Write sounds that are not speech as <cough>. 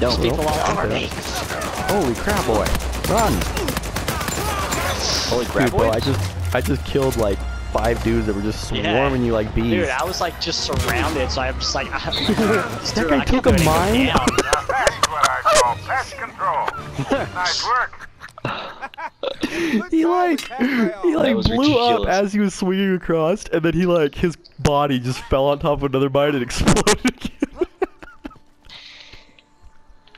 Don't people all over me. Holy crap, boy! Run! Holy crap, Dude, bro, boy. I just, I just killed like five dudes that were just Yeah. swarming you like bees. Dude, I was like just surrounded, so I'm just like, <laughs> that <laughs> Dude, guy I took a mine. that's what I call pest control. <laughs> nice work. he like, he like blew up as he was swinging across, and then he like his body just fell on top of another mine and exploded.